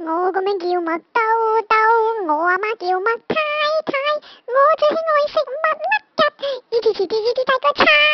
我个名叫麦兜兜，我阿妈叫麦太太，我最喜爱食麦粒吉，依啲啲啲啲啲大个菜。